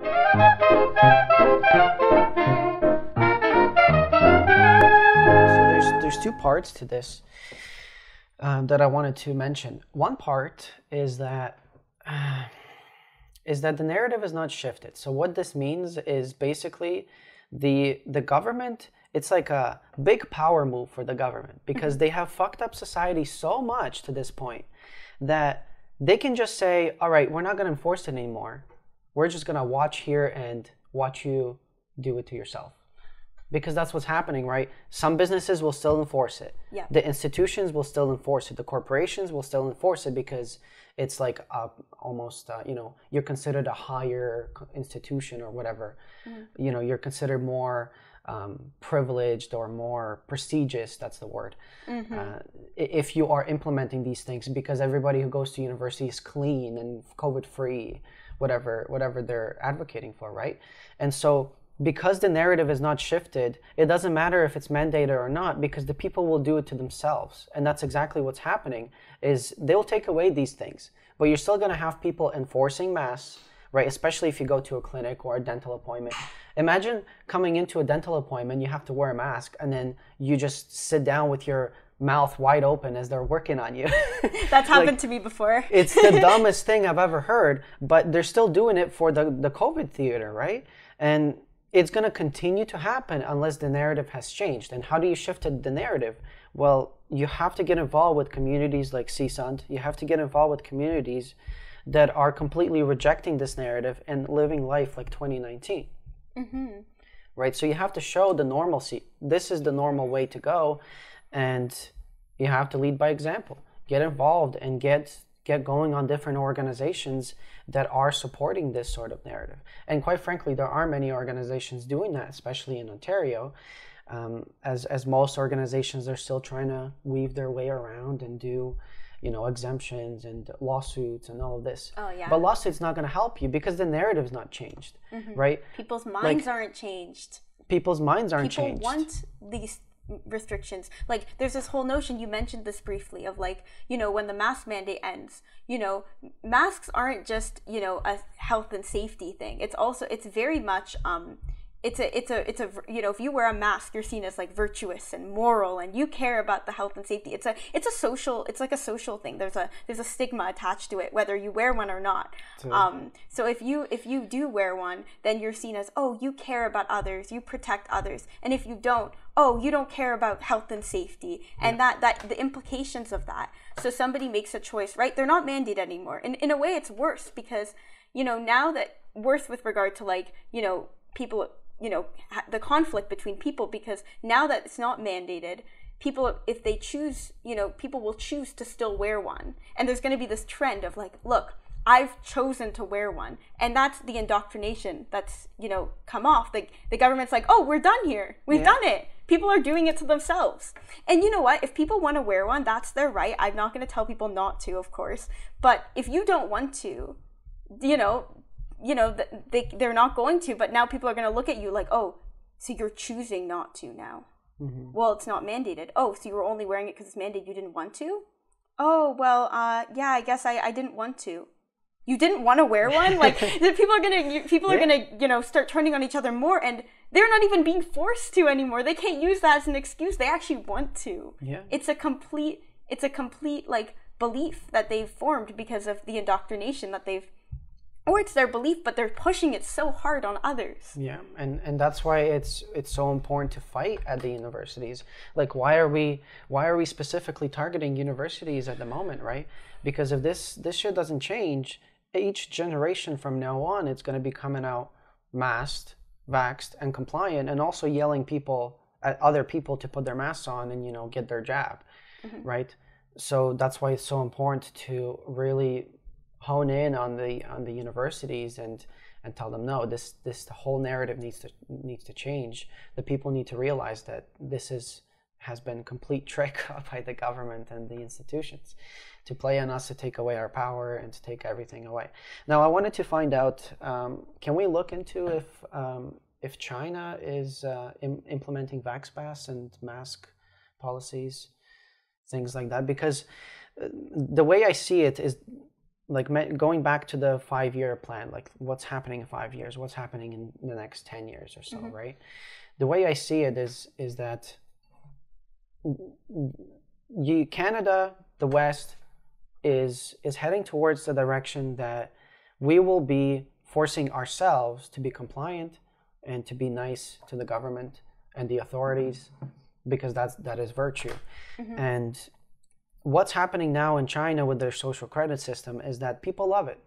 So there's there's two parts to this um, that I wanted to mention. One part is that uh, is that the narrative is not shifted. So what this means is basically the the government. It's like a big power move for the government because they have fucked up society so much to this point that they can just say, "All right, we're not going to enforce it anymore. We're just going to watch here and watch you do it to yourself." because that's what's happening, right? Some businesses will still enforce it. Yeah. The institutions will still enforce it. The corporations will still enforce it because it's like almost, uh, you know, you're considered a higher institution or whatever. You know, you're considered more um, privileged or more prestigious. That's the word. Uh, if you are implementing these things, because everybody who goes to university is clean and COVID free, whatever, whatever they're advocating for, right? And so because the narrative is not shifted, it doesn't matter if it's mandated or not because the people will do it to themselves. And that's exactly what's happening is they'll take away these things, but you're still going to have people enforcing masks, right? Especially if you go to a clinic or a dental appointment. Imagine coming into a dental appointment, you have to wear a mask and then you just sit down with your mouth wide open as they're working on you. That's happened to me before. it's the dumbest thing I've ever heard, but they're still doing it for the, the COVID theater, right? And it's going to continue to happen unless the narrative has changed. And how do you shift the narrative? Well, you have to get involved with communities like CSONT. You have to get involved with communities that are completely rejecting this narrative and living life like 2019. Mm-hmm. Right? So you have to show the normalcy. This is the normal way to go. And you have to lead by example. Get involved and get get going on different organizations that are supporting this sort of narrative. And quite frankly, there are many organizations doing that, especially in Ontario. Um, as as most organizations are still trying to weave their way around and do, you know, exemptions and lawsuits and all of this. Oh, yeah. But lawsuits not going to help you because the narrative's not changed, right? People's minds aren't changed. People's minds aren't People changed. want these restrictions. Like, there's this whole notion, you mentioned this briefly, of like, you know, when the mask mandate ends, you know, masks aren't just, you know, a health and safety thing. It's also, it's very much, um, it's a it's a it's a you know if you wear a mask you're seen as like virtuous and moral and you care about the health and safety. It's a it's a social it's like a social thing. There's a there's a stigma attached to it whether you wear one or not. Um so if you if you do wear one then you're seen as oh you care about others you protect others. And if you don't oh you don't care about health and safety. And that that the implications of that. So somebody makes a choice right? They're not mandated anymore. And in a way it's worse because you know now that worse with regard to like you know people you know the conflict between people because now that it's not mandated people if they choose you know people will choose to still wear one. And there's going to be this trend of like look i've chosen to wear one. And that's the indoctrination that's you know come off. The, the government's like oh we're done here. We've done it people are doing it to themselves. And you know what? If people want to wear one that's their right. I'm not going to tell people not to of course. But if you don't want to you know you know they they're not going to but now people are going to look at you like oh so you're choosing not to now. Well it's not mandated. Oh so you were only wearing it because it's mandated you didn't want to? Oh well uh yeah i guess i i didn't want to you didn't want to wear one like the people are gonna people are gonna you know start turning on each other more and they're not even being forced to anymore they can't use that as an excuse they actually want to Yeah. it's a complete it's a complete like belief that they've formed because of the indoctrination that they've or it's their belief but they're pushing it so hard on others Yeah, and and that's why it's it's so important to fight at the universities. Like, why are we why are we specifically targeting universities at the moment, right? Because if this this shit doesn't change, each generation from now on, it's going to be coming out masked, vaxxed, and compliant, and also yelling people at other people to put their masks on and you know get their jab, mm-hmm. right? So that's why it's so important to really hone in on the on the universities and and tell them no this this the whole narrative needs to needs to change the people need to realize that this is has been complete trick by the government and the institutions to play on us to take away our power and to take everything away. Now i wanted to find out um, can we look into if um, if china is uh, Im- implementing vax pass and mask policies things like that? Because uh, the way i see it is like going back to the five year plan, like what's happening in five years, what's happening in the next 10 years or so, right? The way I see it is, is that you, Canada, the West, is is heading towards the direction that we will be forcing ourselves to be compliant and to be nice to the government and the authorities because that's that is virtue. Mm-hmm. And what's happening now in china with their social credit system is that people love it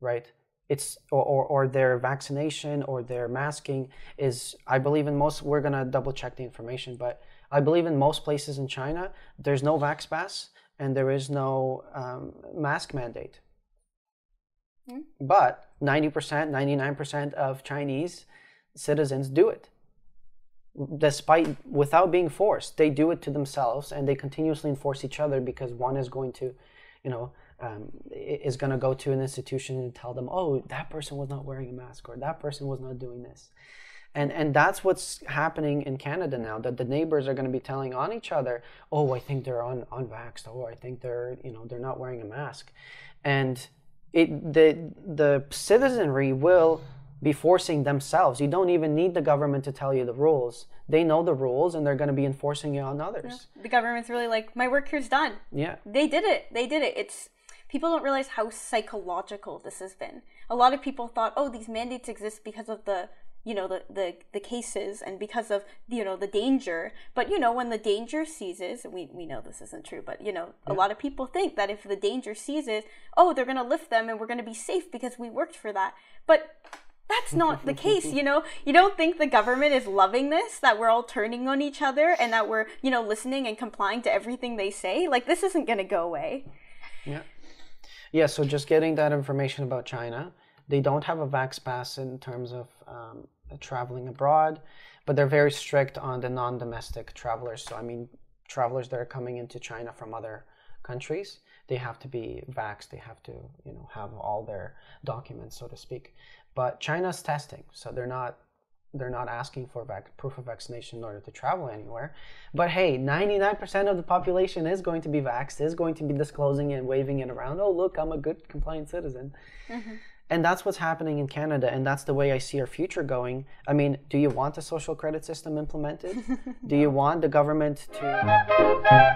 right it's or, or, their vaccination or their masking is i believe in most we're going to double check the information but i believe in most places in china there's no vax pass and there is no um, mask mandate. But 90% 99% of chinese citizens do it. Despite without being forced they do it to themselves and they continuously enforce each other because one is going to you know um, is going to go to an institution and tell them oh that person was not wearing a mask or that person was not doing this. And and that's what's happening in Canada now that the neighbors are going to be telling on each other oh I think they're on unvaxxed. Oh I think they're you know they're not wearing a mask. And it the the citizenry will be forcing themselves. You don't even need the government to tell you the rules. They know the rules and they're going to be enforcing it on others. The government's really like, my work here's done. yeah. They did it. They did it. It's people don't realize how psychological this has been. A lot of people thought, oh, these mandates exist because of the you know the, the the cases and because of you know the danger. But you know when the danger ceases we, we know this isn't true but you know a lot of people think that if the danger ceases oh they're going to lift them and we're going to be safe because we worked for that. But that's not the case you know? You don't think the government is loving this that we're all turning on each other and that we're you know listening and complying to everything they say? Like this isn't going to go away. Yeah. Yeah, so just getting that information about China. They don't have a vax pass in terms of um, traveling abroad, but they're very strict on the non domestic travelers. So, I mean, travelers that are coming into China from other countries, they have to be vaxxed. They have to, you know, have all their documents, so to speak. But China's testing, so they're not they're not asking for vac- proof of vaccination in order to travel anywhere. But hey, 99% of the population is going to be vaxxed, is going to be disclosing and waving it around. Oh, look, I'm a good compliant citizen. Mm-hmm. And that's what's happening in Canada, and that's the way I see our future going. I mean, do you want a social credit system implemented? do you want the government to.